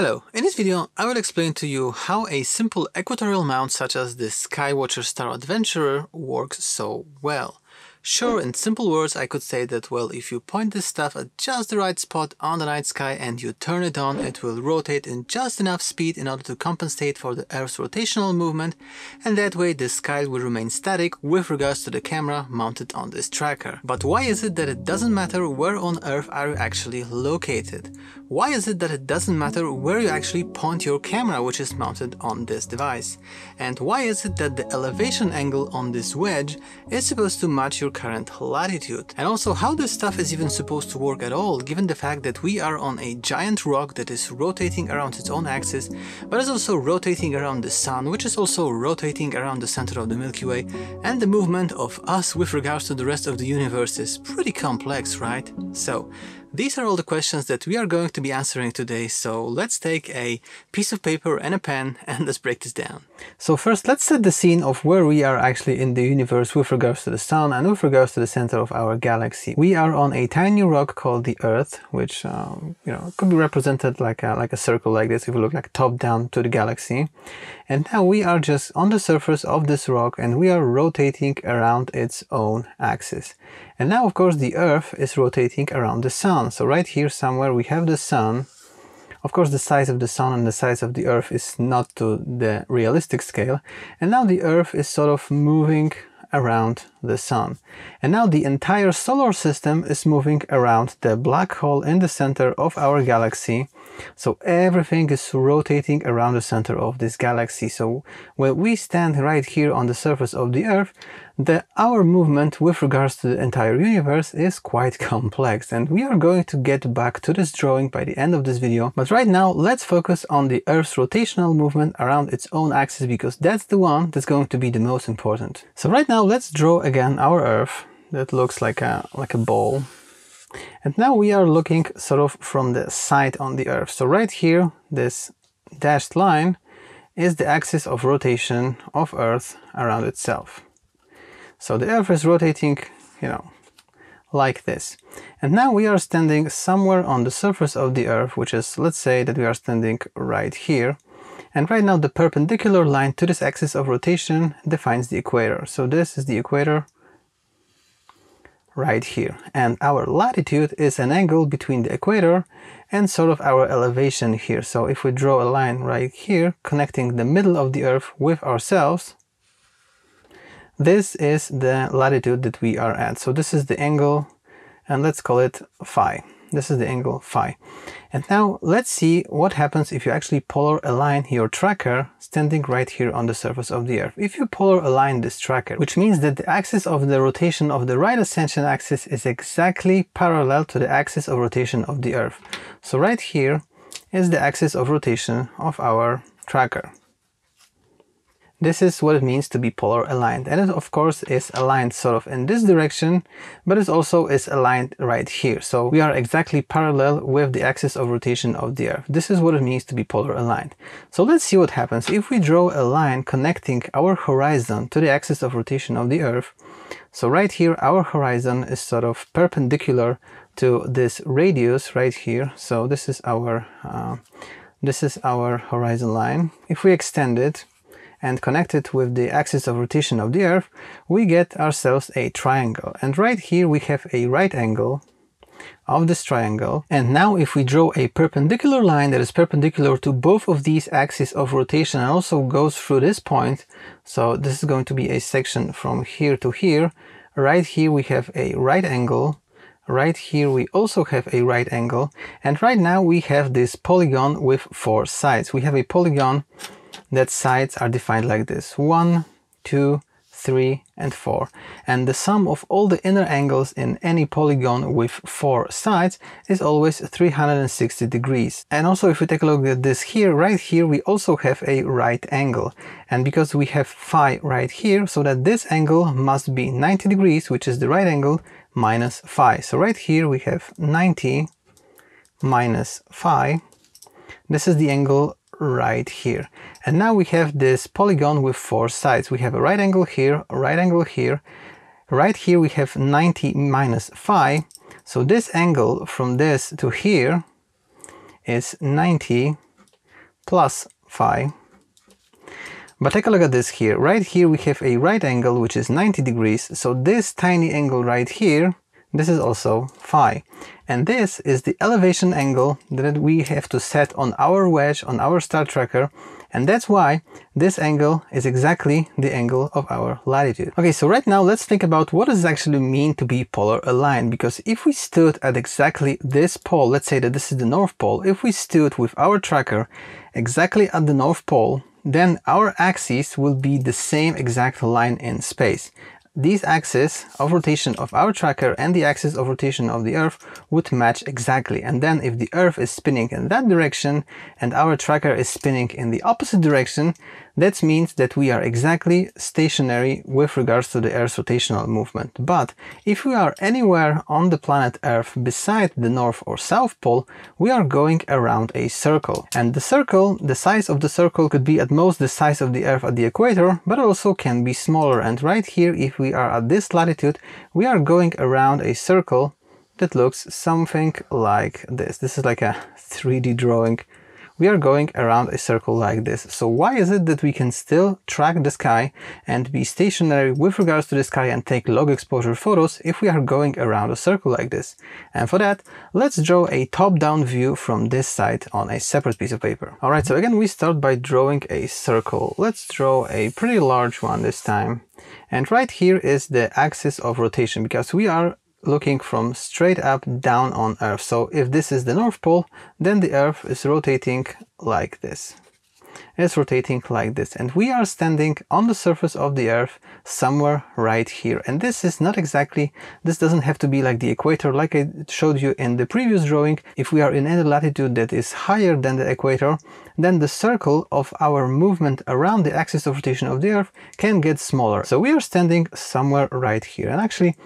Hello, in this video I will explain to you how a simple equatorial mount such as the Skywatcher Star Adventurer works so well. Sure, in simple words, I could say that, well, if you point this stuff at just the right spot on the night sky and you turn it on, it will rotate in just enough speed in order to compensate for the Earth's rotational movement, and that way the sky will remain static with regards to the camera mounted on this tracker. But why is it that it doesn't matter where on Earth are you actually located? Why is it that it doesn't matter where you actually point your camera which is mounted on this device? And why is it that the elevation angle on this wedge is supposed to match your current latitude. And also how this stuff is even supposed to work at all, given the fact that we are on a giant rock that is rotating around its own axis, but is also rotating around the sun, which is also rotating around the center of the Milky Way, and the movement of us with regards to the rest of the universe is pretty complex, right? So, these are all the questions that we are going to be answering today, so let's take a piece of paper and a pen and let's break this down. So first let's set the scene of where we are actually in the universe with regards to the sun and with regards to the center of our galaxy. We are on a tiny rock called the Earth, which um, you know could be represented like a, like a circle like this if we look like top down to the galaxy. And now we are just on the surface of this rock and we are rotating around its own axis. And now, of course, the Earth is rotating around the Sun. So right here somewhere we have the Sun. Of course, the size of the Sun and the size of the Earth is not to the realistic scale. And now the Earth is sort of moving around the Sun. And now the entire solar system is moving around the black hole in the center of our galaxy. So everything is rotating around the center of this galaxy. So when we stand right here on the surface of the Earth, the, our movement with regards to the entire universe is quite complex and we are going to get back to this drawing by the end of this video. But right now, let's focus on the Earth's rotational movement around its own axis because that's the one that's going to be the most important. So right now, let's draw again our Earth that looks like a, like a ball. And now we are looking sort of from the side on the Earth. So right here, this dashed line is the axis of rotation of Earth around itself. So the Earth is rotating, you know, like this. And now we are standing somewhere on the surface of the Earth, which is, let's say that we are standing right here. And right now the perpendicular line to this axis of rotation defines the equator. So this is the equator right here. And our latitude is an angle between the equator and sort of our elevation here. So if we draw a line right here connecting the middle of the Earth with ourselves, this is the latitude that we are at. So this is the angle and let's call it phi. This is the angle phi. And now let's see what happens if you actually polar align your tracker standing right here on the surface of the Earth. If you polar align this tracker, which means that the axis of the rotation of the right ascension axis is exactly parallel to the axis of rotation of the Earth. So right here is the axis of rotation of our tracker. This is what it means to be polar aligned. And it of course is aligned sort of in this direction, but it also is aligned right here. So we are exactly parallel with the axis of rotation of the Earth. This is what it means to be polar aligned. So let's see what happens if we draw a line connecting our horizon to the axis of rotation of the Earth. So right here, our horizon is sort of perpendicular to this radius right here. So this is our, uh, this is our horizon line. If we extend it, and connect it with the axis of rotation of the Earth, we get ourselves a triangle. And right here we have a right angle of this triangle. And now if we draw a perpendicular line that is perpendicular to both of these axes of rotation and also goes through this point, so this is going to be a section from here to here, right here we have a right angle, right here we also have a right angle, and right now we have this polygon with four sides. We have a polygon that sides are defined like this. 1, 2, 3 and 4 and the sum of all the inner angles in any polygon with four sides is always 360 degrees. And also if we take a look at this here right here we also have a right angle. And because we have phi right here so that this angle must be 90 degrees which is the right angle minus phi. So right here we have 90 minus phi. This is the angle right here. And now we have this polygon with four sides. We have a right angle here, a right angle here. Right here we have 90 minus phi. So this angle from this to here is 90 plus phi. But take a look at this here. Right here we have a right angle which is 90 degrees. So this tiny angle right here, this is also phi. And this is the elevation angle that we have to set on our wedge, on our star tracker. And that's why this angle is exactly the angle of our latitude. Okay, so right now let's think about what does it actually mean to be polar aligned. Because if we stood at exactly this pole, let's say that this is the North Pole, if we stood with our tracker exactly at the North Pole, then our axis will be the same exact line in space. These axes of rotation of our tracker and the axis of rotation of the Earth would match exactly. And then if the Earth is spinning in that direction and our tracker is spinning in the opposite direction, that means that we are exactly stationary with regards to the Earth's rotational movement. But if we are anywhere on the planet Earth beside the North or South Pole, we are going around a circle. And the circle, the size of the circle could be at most the size of the Earth at the equator, but also can be smaller. And right here, if we are at this latitude, we are going around a circle that looks something like this. This is like a 3D drawing we are going around a circle like this. So why is it that we can still track the sky and be stationary with regards to the sky and take log exposure photos if we are going around a circle like this? And for that, let's draw a top-down view from this side on a separate piece of paper. Alright, so again, we start by drawing a circle. Let's draw a pretty large one this time. And right here is the axis of rotation because we are looking from straight up down on Earth. So if this is the North Pole, then the Earth is rotating like this. It's rotating like this and we are standing on the surface of the Earth somewhere right here. And this is not exactly, this doesn't have to be like the equator like I showed you in the previous drawing. If we are in any latitude that is higher than the equator, then the circle of our movement around the axis of rotation of the Earth can get smaller. So we are standing somewhere right here. And actually,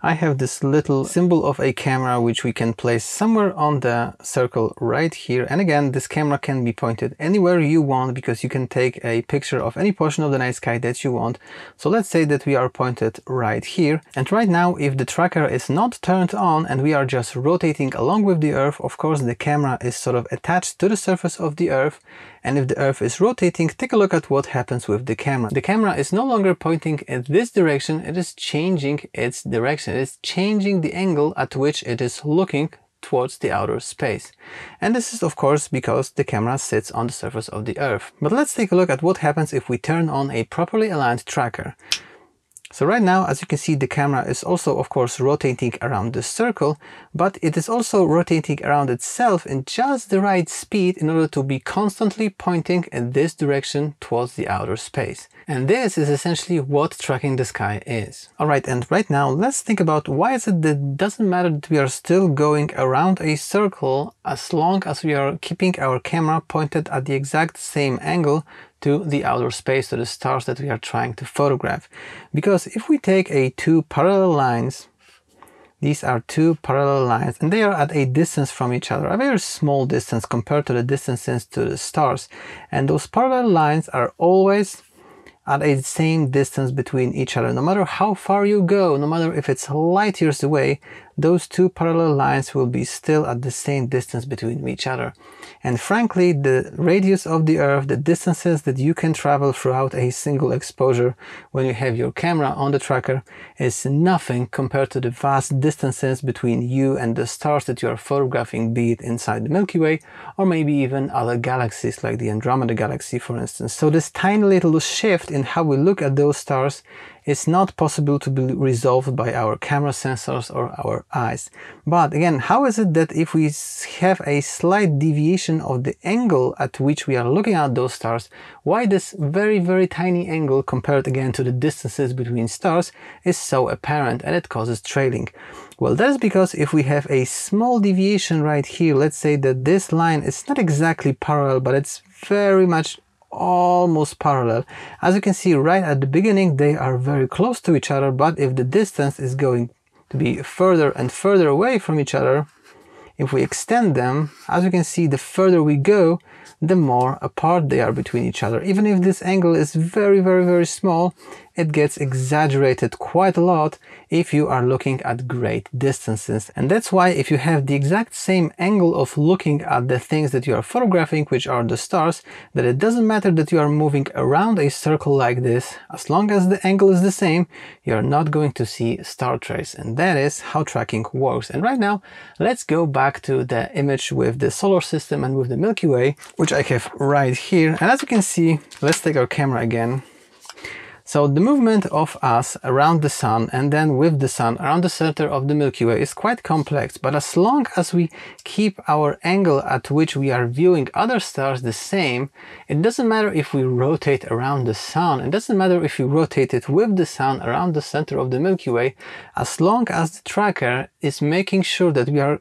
I have this little symbol of a camera which we can place somewhere on the circle right here. And again, this camera can be pointed anywhere you want because you can take a picture of any portion of the night sky that you want. So let's say that we are pointed right here. And right now, if the tracker is not turned on and we are just rotating along with the Earth, of course, the camera is sort of attached to the surface of the Earth and if the Earth is rotating, take a look at what happens with the camera. The camera is no longer pointing in this direction, it is changing its direction. It is changing the angle at which it is looking towards the outer space. And this is of course because the camera sits on the surface of the Earth. But let's take a look at what happens if we turn on a properly aligned tracker. So right now, as you can see, the camera is also, of course, rotating around the circle, but it is also rotating around itself in just the right speed in order to be constantly pointing in this direction towards the outer space. And this is essentially what tracking the sky is. Alright, and right now, let's think about why is it that it doesn't matter that we are still going around a circle as long as we are keeping our camera pointed at the exact same angle to the outer space, to the stars that we are trying to photograph. Because if we take a two parallel lines, these are two parallel lines and they are at a distance from each other, a very small distance compared to the distances to the stars. And those parallel lines are always at a same distance between each other. No matter how far you go, no matter if it's light years away, those two parallel lines will be still at the same distance between each other. And frankly, the radius of the Earth, the distances that you can travel throughout a single exposure when you have your camera on the tracker is nothing compared to the vast distances between you and the stars that you are photographing, be it inside the Milky Way or maybe even other galaxies like the Andromeda Galaxy, for instance. So this tiny little shift in how we look at those stars it's not possible to be resolved by our camera sensors or our eyes. But again, how is it that if we have a slight deviation of the angle at which we are looking at those stars, why this very, very tiny angle compared again to the distances between stars is so apparent and it causes trailing? Well, that's because if we have a small deviation right here, let's say that this line is not exactly parallel, but it's very much almost parallel. As you can see right at the beginning they are very close to each other but if the distance is going to be further and further away from each other if we extend them, as you can see, the further we go, the more apart they are between each other. Even if this angle is very, very, very small, it gets exaggerated quite a lot if you are looking at great distances. And that's why if you have the exact same angle of looking at the things that you are photographing, which are the stars, that it doesn't matter that you are moving around a circle like this, as long as the angle is the same, you're not going to see star trace. And that is how tracking works. And right now, let's go back to the image with the solar system and with the Milky Way, which I have right here. And as you can see, let's take our camera again. So the movement of us around the sun and then with the sun around the center of the Milky Way is quite complex, but as long as we keep our angle at which we are viewing other stars the same, it doesn't matter if we rotate around the sun, it doesn't matter if we rotate it with the sun around the center of the Milky Way, as long as the tracker is making sure that we are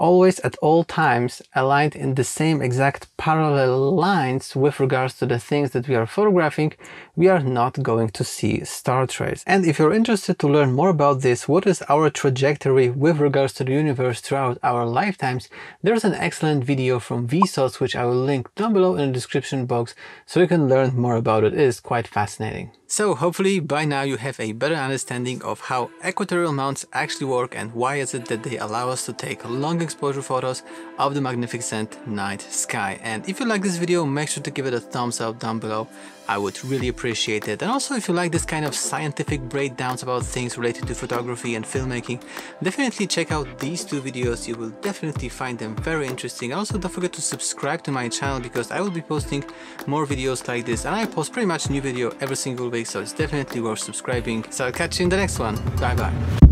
always at all times aligned in the same exact parallel lines with regards to the things that we are photographing, we are not going to see star trails. And if you're interested to learn more about this, what is our trajectory with regards to the universe throughout our lifetimes, there's an excellent video from Vsauce which I will link down below in the description box so you can learn more about it. It is quite fascinating. So hopefully by now you have a better understanding of how equatorial mounts actually work and why is it that they allow us to take long exposure photos of the magnificent night sky. And if you like this video, make sure to give it a thumbs up down below. I would really appreciate it. And also if you like this kind of scientific breakdowns about things related to photography and filmmaking, definitely check out these two videos. You will definitely find them very interesting. Also don't forget to subscribe to my channel because I will be posting more videos like this and I post pretty much new video every single week so it's definitely worth subscribing. So I'll catch you in the next one. Bye bye.